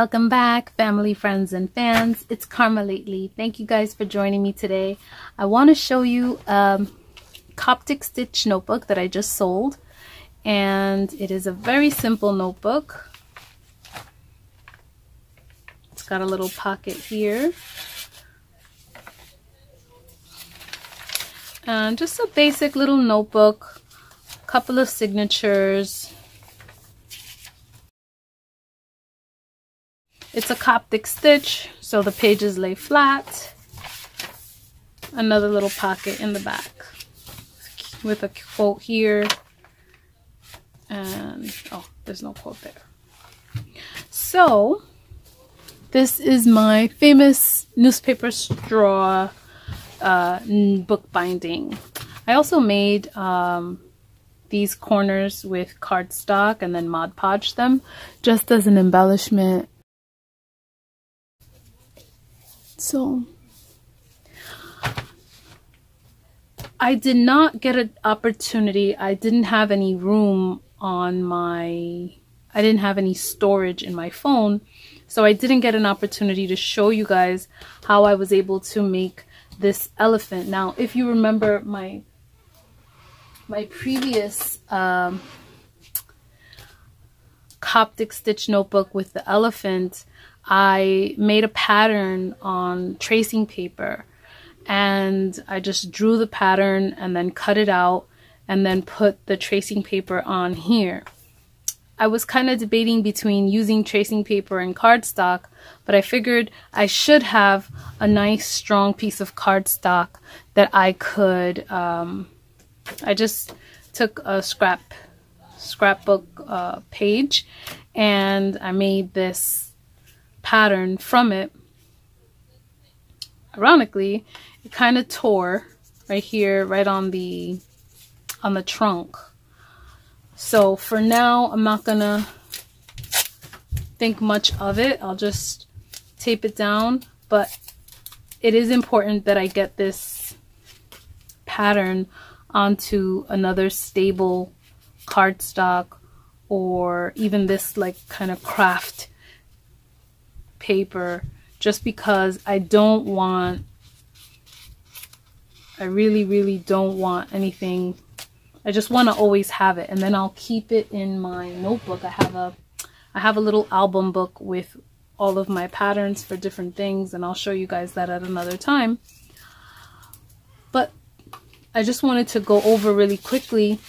Welcome back, family, friends, and fans. It's Karma Lately. Thank you guys for joining me today. I want to show you a Coptic Stitch notebook that I just sold. And it is a very simple notebook. It's got a little pocket here. And just a basic little notebook, a couple of signatures, It's a Coptic stitch, so the pages lay flat. Another little pocket in the back with a quote here. And, oh, there's no quote there. So, this is my famous newspaper straw uh, book binding. I also made um, these corners with cardstock and then Mod Podge them just as an embellishment so I did not get an opportunity. I didn't have any room on my, I didn't have any storage in my phone. So I didn't get an opportunity to show you guys how I was able to make this elephant. Now, if you remember my, my previous um, Coptic stitch notebook with the elephant, I made a pattern on tracing paper and I just drew the pattern and then cut it out and then put the tracing paper on here. I was kind of debating between using tracing paper and cardstock, but I figured I should have a nice strong piece of cardstock that I could, um, I just took a scrap scrapbook uh, page and I made this pattern from it. Ironically, it kind of tore right here, right on the on the trunk. So for now, I'm not gonna think much of it. I'll just tape it down, but it is important that I get this pattern onto another stable cardstock or even this like kind of craft paper just because I don't want I really really don't want anything. I just want to always have it and then I'll keep it in my notebook. I have a I have a little album book with all of my patterns for different things and I'll show you guys that at another time. But I just wanted to go over really quickly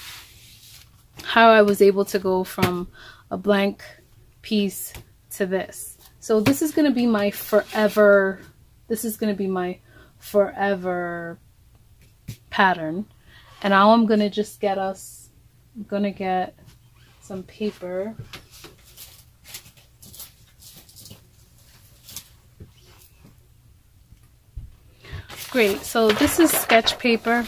how I was able to go from a blank piece to this so this is going to be my forever, this is going to be my forever pattern. And now I'm going to just get us, I'm going to get some paper. Great, so this is sketch paper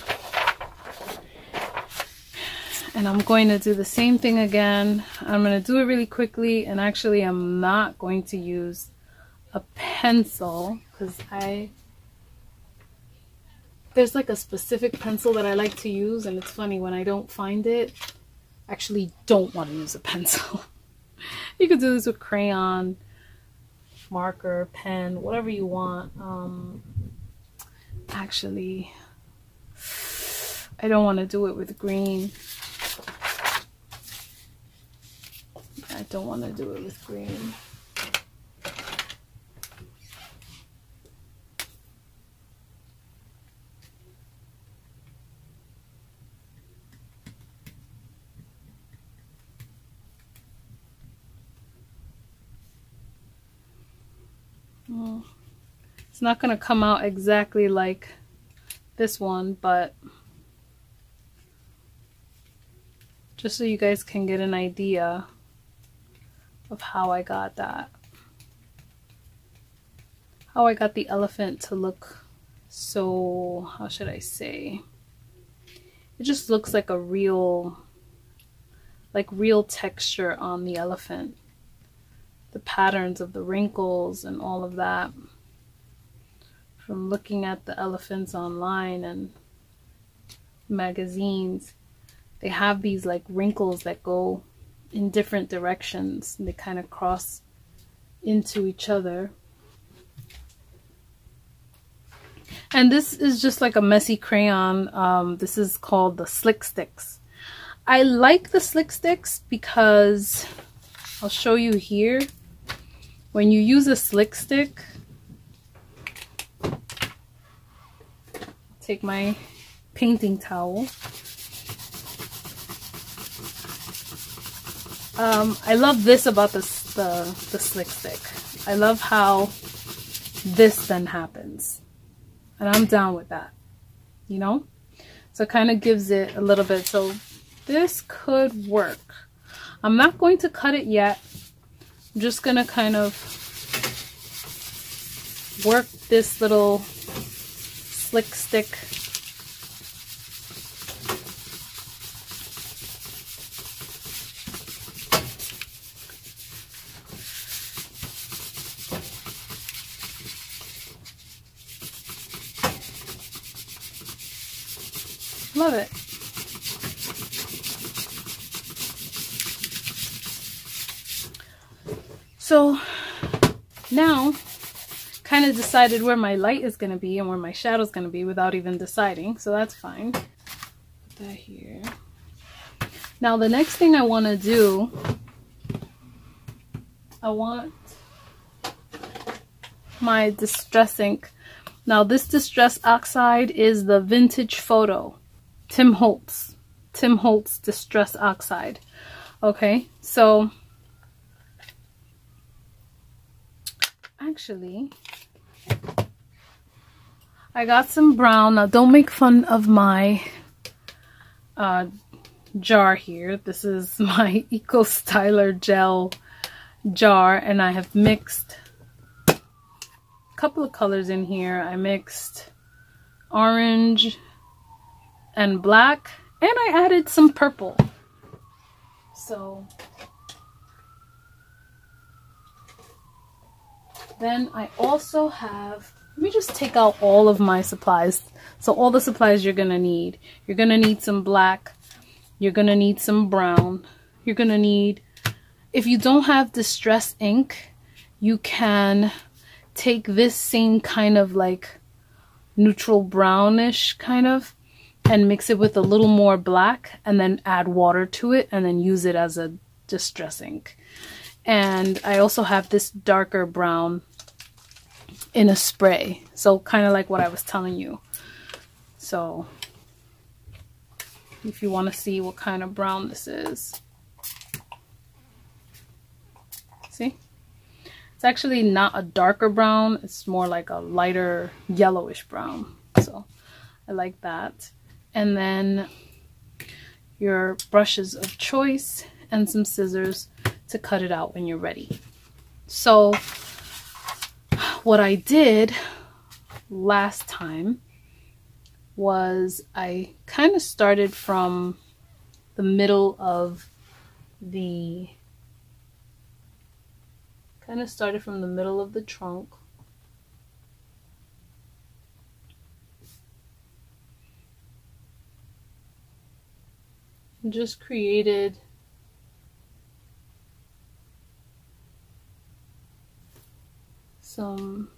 and I'm going to do the same thing again. I'm going to do it really quickly and actually I'm not going to use a pencil because I there's like a specific pencil that I like to use and it's funny when I don't find it I actually don't want to use a pencil. you could do this with crayon, marker, pen, whatever you want. Um, actually, I don't want to do it with green. I don't want to do it with green. Well, it's not going to come out exactly like this one, but just so you guys can get an idea of how I got that. How I got the elephant to look so, how should I say? It just looks like a real, like real texture on the elephant. The patterns of the wrinkles and all of that. From looking at the elephants online and magazines, they have these like wrinkles that go in different directions. and They kind of cross into each other. And this is just like a messy crayon. Um, this is called the Slick Sticks. I like the Slick Sticks because I'll show you here. When you use a Slick Stick, take my painting towel. Um, I love this about the, the, the Slick Stick. I love how this then happens. And I'm down with that, you know? So it kind of gives it a little bit. So this could work. I'm not going to cut it yet. I'm just going to kind of work this little slick stick Love it. So now kind of decided where my light is going to be and where my shadow is going to be without even deciding. So that's fine. Put that here. Now the next thing I want to do, I want my distress ink. Now this distress oxide is the vintage photo. Tim Holtz. Tim Holtz Distress Oxide. Okay, so actually, I got some brown. Now, don't make fun of my uh, jar here. This is my Eco Styler gel jar, and I have mixed a couple of colors in here. I mixed orange and black and I added some purple. So then I also have, let me just take out all of my supplies. So all the supplies you're to need. You're to need some black. You're to need some brown. You're to need, if you don't have distress ink, you can take this same kind of like neutral brownish kind of and mix it with a little more black and then add water to it and then use it as a distress ink. And I also have this darker brown in a spray. So kind of like what I was telling you. So if you want to see what kind of brown this is. See? It's actually not a darker brown. It's more like a lighter yellowish brown. So I like that and then your brushes of choice and some scissors to cut it out when you're ready. So what I did last time was I kind of started from the middle of the kind of started from the middle of the trunk just created some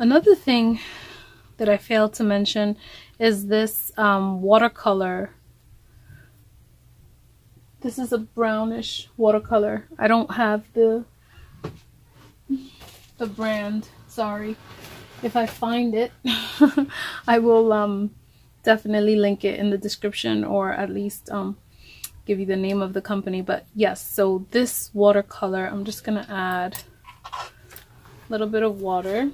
Another thing that I failed to mention is this um, watercolor. This is a brownish watercolor. I don't have the the brand. Sorry. If I find it, I will um, definitely link it in the description or at least um, give you the name of the company. But yes, so this watercolor, I'm just going to add a little bit of water.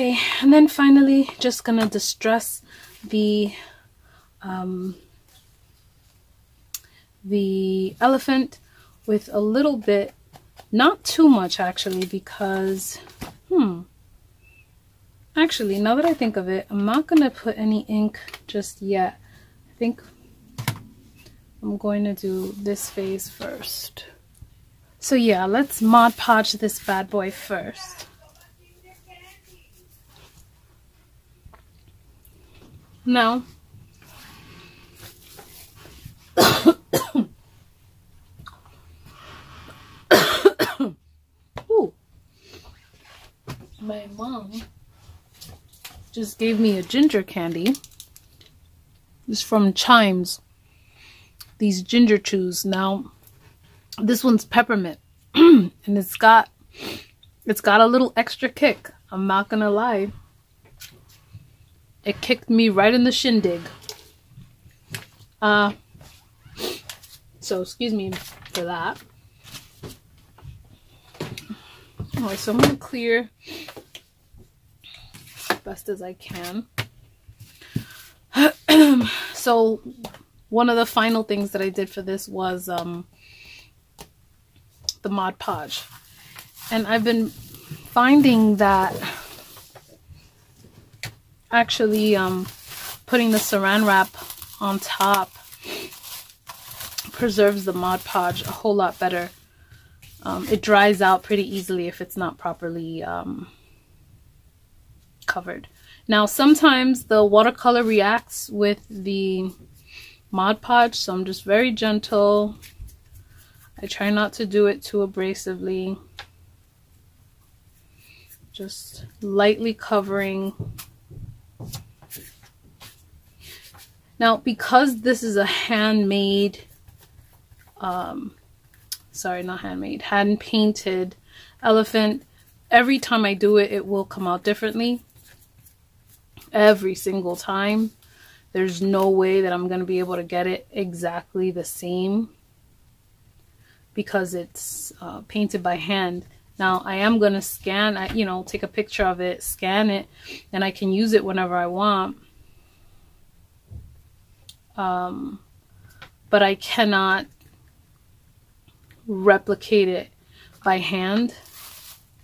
Okay, and then finally, just gonna distress the um, the elephant with a little bit, not too much actually, because, hmm, actually, now that I think of it, I'm not gonna put any ink just yet. I think I'm going to do this phase first. So yeah, let's Mod Podge this bad boy first. Now, Ooh. My mom just gave me a ginger candy. This from Chimes. These ginger chews. Now, this one's peppermint. and it's got it's got a little extra kick. I'm not gonna lie. It kicked me right in the shindig. Uh, so excuse me for that. Alright, so I'm going to clear as best as I can. so one of the final things that I did for this was um, the Mod Podge. And I've been finding that actually um, putting the saran wrap on top preserves the Mod Podge a whole lot better. Um, it dries out pretty easily if it's not properly um, covered. Now sometimes the watercolor reacts with the Mod Podge, so I'm just very gentle. I try not to do it too abrasively. Just lightly covering Now, because this is a handmade, um, sorry, not handmade, hand painted elephant, every time I do it, it will come out differently. Every single time. There's no way that I'm going to be able to get it exactly the same because it's uh, painted by hand. Now I am going to scan, you know, take a picture of it, scan it, and I can use it whenever I want um, but I cannot replicate it by hand.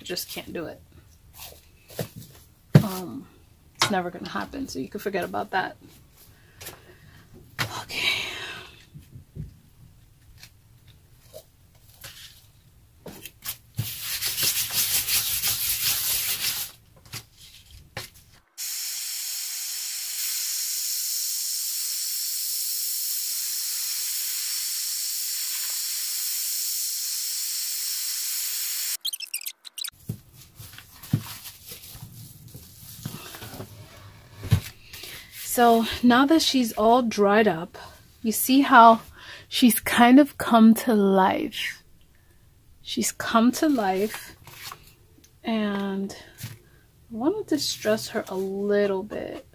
I just can't do it. Um, it's never going to happen, so you can forget about that. So now that she's all dried up, you see how she's kind of come to life. She's come to life and I want to distress her a little bit.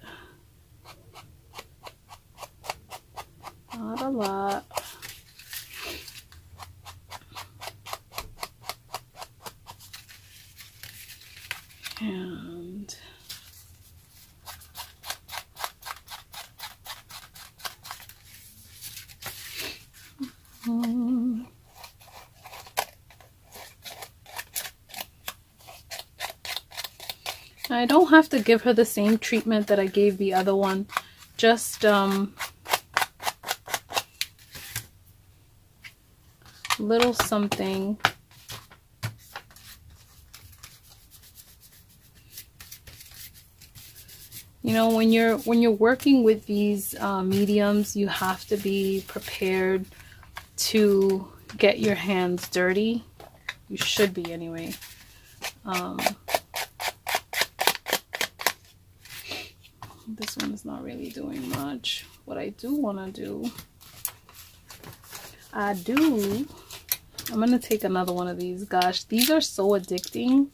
Not a lot. And I don't have to give her the same treatment that I gave the other one. Just um, little something. You know, when you're when you're working with these uh, mediums, you have to be prepared to get your hands dirty. You should be anyway. Um, this one is not really doing much. What I do want to do, I do, I'm to take another one of these. Gosh, these are so addicting.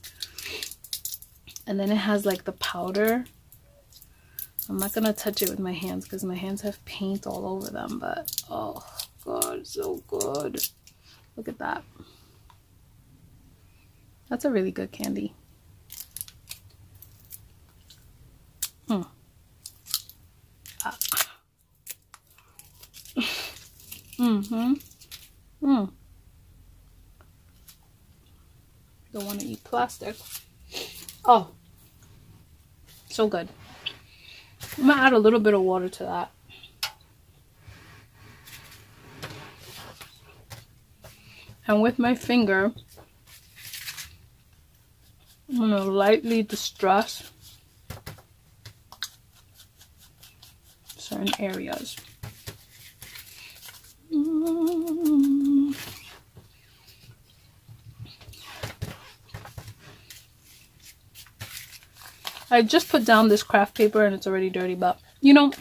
And then it has like the powder. I'm not to touch it with my hands because my hands have paint all over them. But, oh god, so good. Look at that. That's a really good candy. Mm-hmm. Mm. Don't want to eat plastic. Oh. So good. I'm going to add a little bit of water to that. And with my finger, I'm going to lightly distress certain areas. I just put down this craft paper and it's already dirty, but you know,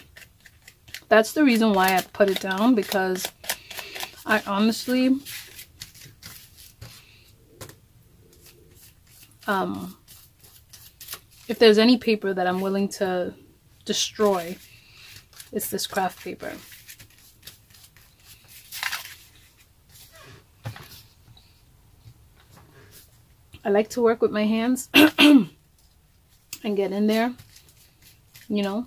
that's the reason why I put it down because I honestly um if there's any paper that I'm willing to destroy, it's this craft paper. I like to work with my hands and get in there, you know.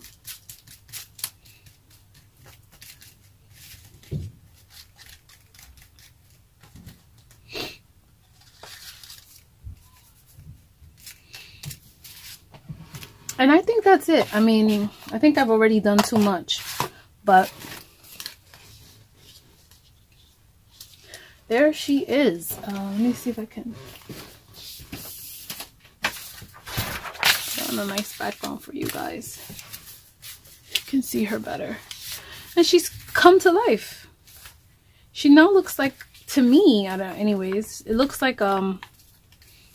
And I think that's it. I mean, I think I've already done too much, but there she is. Uh, let me see if I can a nice background for you guys. You can see her better. And she's come to life. She now looks like, to me, I don't anyways, it looks like um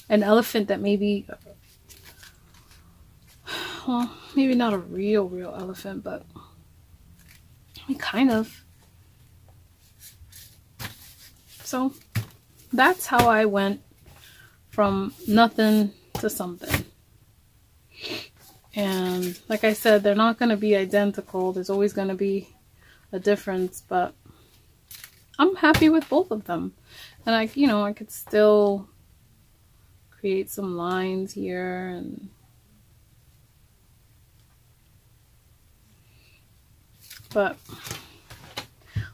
an elephant that maybe, well, maybe not a real, real elephant, but I mean, kind of. So that's how I went from nothing to something. And like I said, they're not going to be identical. There's always going to be a difference, but I'm happy with both of them. And I, you know, I could still create some lines here and but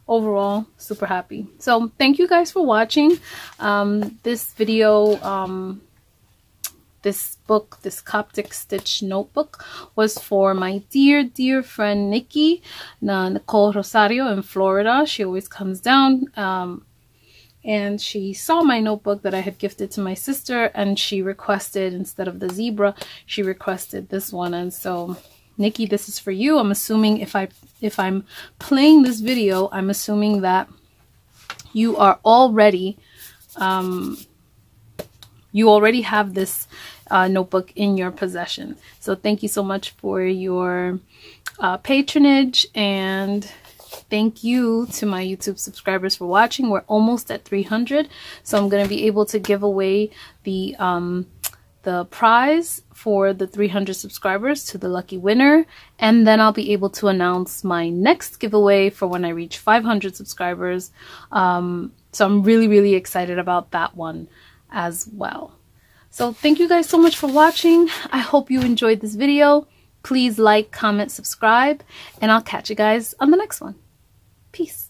overall super happy so thank you guys for watching um, this video um, this book, this Coptic Stitch notebook, was for my dear, dear friend Nikki, Nicole Rosario in Florida. She always comes down um, and she saw my notebook that I had gifted to my sister and she requested, instead of the zebra, she requested this one. And so, Nikki, this is for you. I'm assuming if, I, if I'm playing this video, I'm assuming that you are already um, you already have this uh, notebook in your possession. So thank you so much for your uh, patronage and thank you to my YouTube subscribers for watching. We're almost at 300, so I'm going to be able to give away the um, the prize for the 300 subscribers to the lucky winner and then I'll be able to announce my next giveaway for when I reach 500 subscribers um, so I'm really really excited about that one as well. So thank you guys so much for watching. I hope you enjoyed this video. Please like, comment, subscribe, and I'll catch you guys on the next one. Peace.